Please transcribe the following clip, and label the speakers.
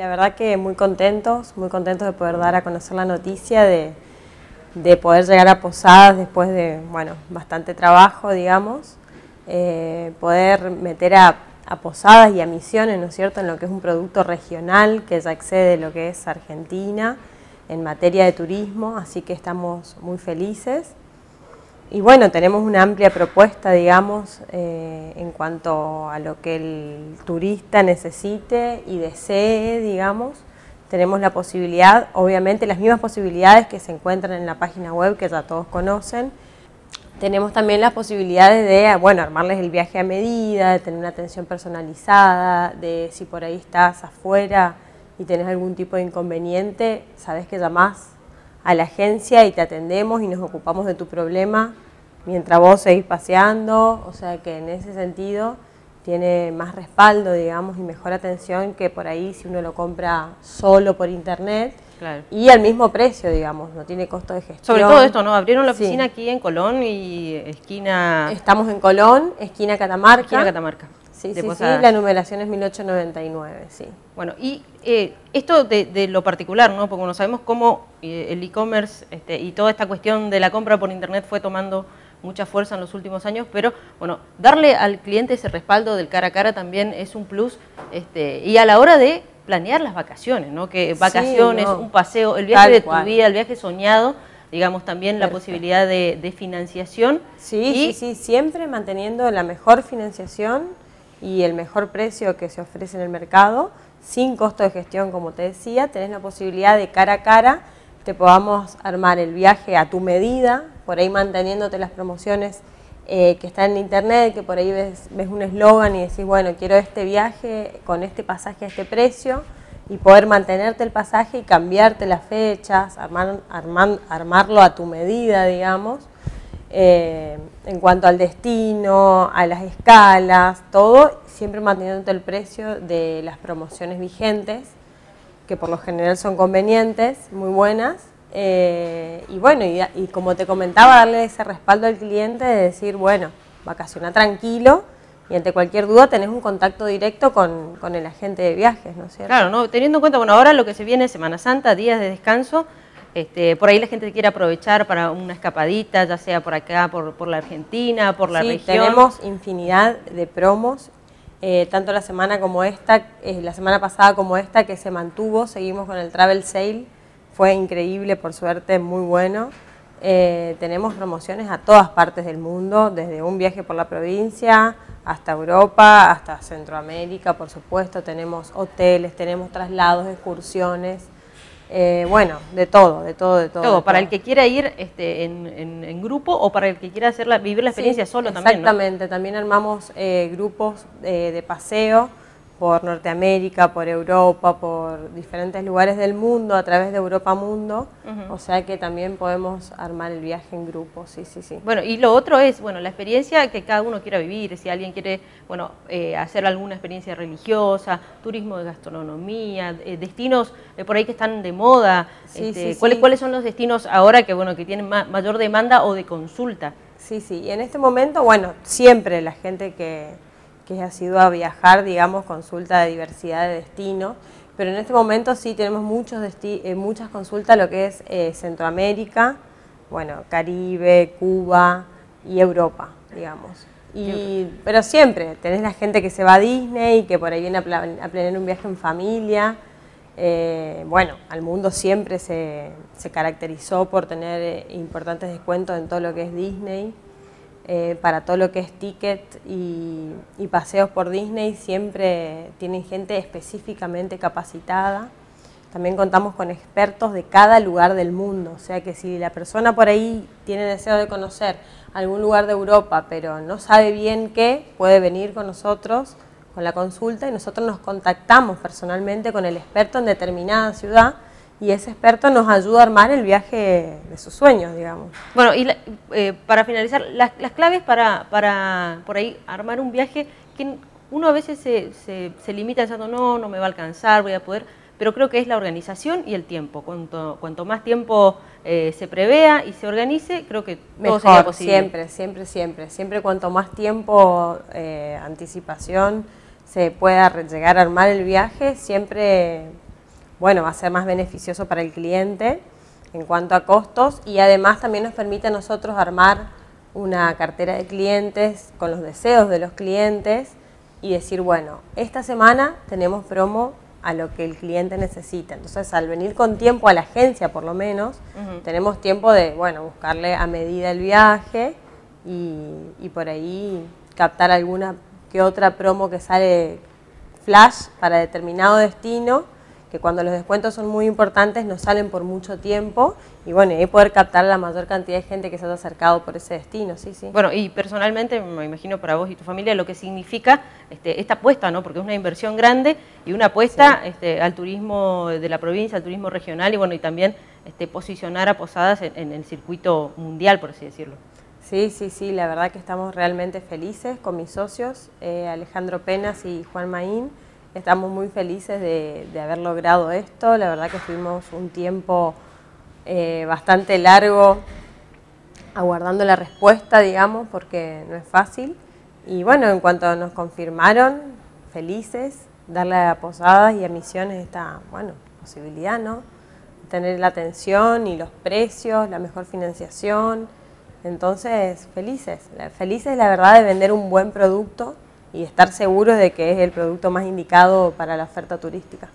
Speaker 1: la verdad que muy contentos, muy contentos de poder dar a conocer la noticia de, de poder llegar a Posadas después de, bueno, bastante trabajo, digamos, eh, poder meter a, a, Posadas y a Misiones, ¿no es cierto?, en lo que es un producto regional que ya excede lo que es Argentina en materia de turismo, así que estamos muy felices. Y bueno, tenemos una amplia propuesta, digamos, eh, en cuanto a lo que el turista necesite y desee, digamos. Tenemos la posibilidad, obviamente las mismas posibilidades que se encuentran en la página web que ya todos conocen. Tenemos también las posibilidades de, bueno, armarles el viaje a medida, de tener una atención personalizada, de si por ahí estás afuera y tenés algún tipo de inconveniente, sabes que llamás a la agencia y te atendemos y nos ocupamos de tu problema mientras vos seguís paseando, o sea que en ese sentido tiene más respaldo, digamos, y mejor atención que por ahí si uno lo compra solo por internet y al mismo precio, digamos, no tiene costo de gestión.
Speaker 2: Sobre todo esto, ¿no? Abrieron la oficina aquí en Colón y esquina...
Speaker 1: Estamos en Colón, esquina Catamarca.
Speaker 2: Esquina Catamarca.
Speaker 1: Sí, sí, sí, la numeración es 1899, sí.
Speaker 2: Bueno, y eh, esto de, lo particular, ¿no? Porque no sabemos cómo eh, el e-commerce este, y toda esta cuestión de la compra por internet fue tomando mucha fuerza en los últimos años, pero bueno, darle al cliente ese respaldo del cara a cara también es un plus, este, y a la hora de planear las vacaciones, ¿no? Que vacaciones, un paseo, el viaje de tu vida, el viaje soñado, digamos también la posibilidad de, financiación.
Speaker 1: Sí, sí, sí, siempre manteniendo la mejor financiación y el mejor precio que se ofrece en el mercado, sin costo de gestión, como te decía, tenés la posibilidad de cara a cara te podamos armar el viaje a tu medida, por ahí manteniéndote las promociones eh, que están en internet, que por ahí ves, ves un eslogan y decís, bueno, quiero este viaje con este pasaje a este precio, y poder mantenerte el pasaje y cambiarte las fechas, armar, armarlo a tu medida, digamos, eh, en cuanto al destino, a las escalas, todo, siempre manteniéndote el precio de las promociones vigentes, que por lo general son convenientes, muy buenas, eh, y bueno, y, como te comentaba, darle ese respaldo al cliente de decir, bueno, vacaciona tranquilo y ante cualquier duda tenés un contacto directo con, el agente de viajes, ¿no es cierto?
Speaker 2: Claro, ¿no? teniendo en cuenta, bueno, ahora lo que se viene es Semana Santa, días de descanso, este, por ahí la gente quiere aprovechar para una escapadita, ya sea por acá, por, la Argentina, por la sí,
Speaker 1: tenemos infinidad de promos, eh, tanto la semana como esta, eh, la semana pasada como esta que se mantuvo, seguimos con el Travel Sale, fue increíble, por suerte, muy bueno. Eh, tenemos promociones a todas partes del mundo, desde un viaje por la provincia hasta Europa, hasta Centroamérica, por supuesto. Tenemos hoteles, tenemos traslados, excursiones. Eh, bueno, de todo, de todo, de todo.
Speaker 2: Todo, para el que quiera ir este, en, grupo o para el que quiera hacer vivir la experiencia solo
Speaker 1: también.
Speaker 2: Exactamente,
Speaker 1: también armamos eh, grupos de paseo por Norteamérica, por Europa, por diferentes lugares del mundo, a través de Europa Mundo, o sea que también podemos armar el viaje en grupo, sí, sí, sí.
Speaker 2: Bueno, y lo otro es, bueno, la experiencia que cada uno quiera vivir, si alguien quiere, bueno, eh, hacer alguna experiencia religiosa, turismo de gastronomía, eh, destinos eh, por ahí que están de moda, este, ¿cuáles, ¿cuáles son los destinos ahora que, bueno, que tienen mayor demanda o de consulta?
Speaker 1: Sí, sí, y en este momento, bueno, siempre la gente que que ha sido a viajar, digamos, consulta de diversidad de destinos, pero en este momento sí tenemos muchos eh, muchas consultas lo que es eh, Centroamérica, bueno, Caribe, Cuba y Europa, digamos. Y, pero siempre, tenés la gente que se va a Disney, que por ahí viene a, planear un viaje en familia. Eh, bueno, al mundo siempre se, se caracterizó por tener importantes descuentos en todo lo que es Disney. Eh, para todo lo que es ticket y, paseos por Disney siempre tienen gente específicamente capacitada. También contamos con expertos de cada lugar del mundo, o sea que si la persona por ahí tiene deseo de conocer algún lugar de Europa, pero no sabe bien qué, puede venir con nosotros con la consulta y nosotros nos contactamos personalmente con el experto en determinada ciudad y ese experto nos ayuda a armar el viaje de sus sueños, digamos.
Speaker 2: Bueno, y eh, para finalizar, las, claves para, para, por ahí, armar un viaje que uno a veces se, se, limita pensando, no, no me va a alcanzar, voy a poder, pero creo que es la organización y el tiempo. Cuanto, cuanto más tiempo eh, se prevea y se organice, creo que todo sería posible.
Speaker 1: Siempre, siempre, siempre. Siempre cuanto más tiempo, eh, anticipación, se pueda llegar a armar el viaje, siempre bueno, va a ser más beneficioso para el cliente en cuanto a costos y además también nos permite a nosotros armar una cartera de clientes con los deseos de los clientes y decir, bueno, esta semana tenemos promo a lo que el cliente necesita. Entonces, al venir con tiempo a la agencia, por lo menos, tenemos tiempo de, bueno, buscarle a medida el viaje y, y por ahí captar alguna que otra promo que sale flash para determinado destino que cuando los descuentos son muy importantes nos salen por mucho tiempo y bueno, y ahí poder captar la mayor cantidad de gente que se ha acercado por ese destino, sí, sí.
Speaker 2: Bueno, y personalmente, me imagino para vos y tu familia, lo que significa este, esta apuesta, ¿no? Porque es una inversión grande y una apuesta este, al turismo de la provincia, al turismo regional y bueno, y también este, posicionar a Posadas en, el circuito mundial, por así decirlo.
Speaker 1: Sí, sí, sí, la verdad que estamos realmente felices con mis socios, eh, Alejandro Penas y Juan Maín. Estamos muy felices de, haber logrado esto. La verdad que estuvimos un tiempo eh, bastante largo aguardando la respuesta, digamos, porque no es fácil. Y bueno, en cuanto nos confirmaron, felices, darle a Posadas y a Misiones esta bueno, posibilidad, ¿no? Tener la atención y los precios, la mejor financiación. Entonces, felices. Felices, la verdad, de vender un buen producto y estar seguros de que es el producto más indicado para la oferta turística.